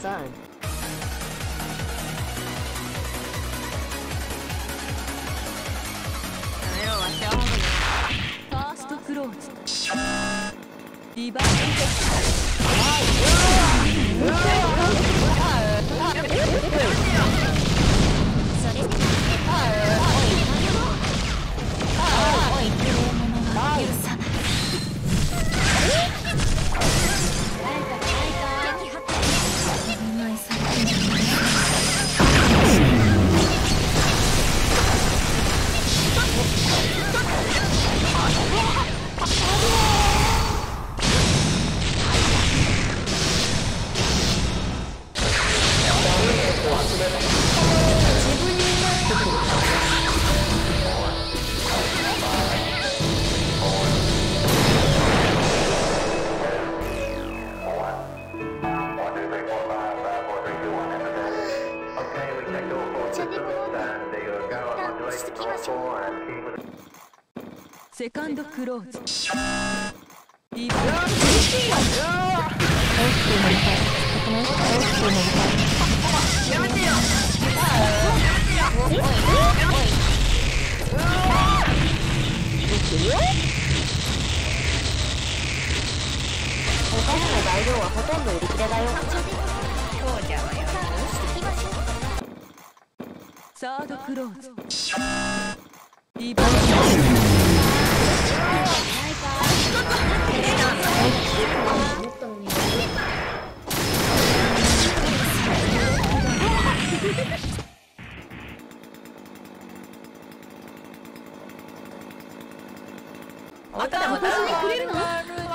Son. ファーストクローズリバ 야! セカンドクローズ。リバー他の材料はほとんど売り切れだよサードクローズリバー本当でも頼むよくれるの？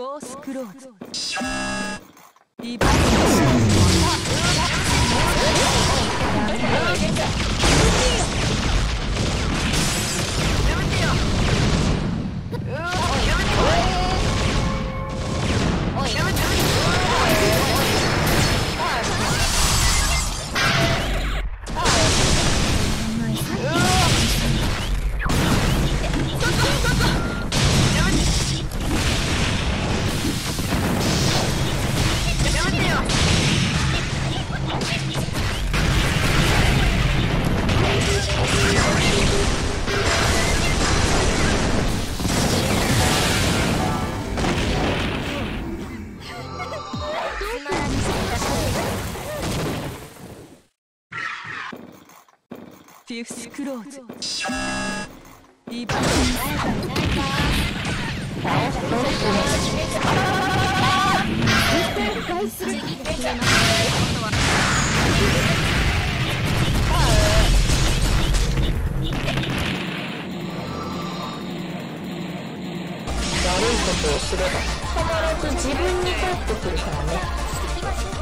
フォースクローズリバイスクローズリバー悪いことをすれば。必ず自分に返ってくるからね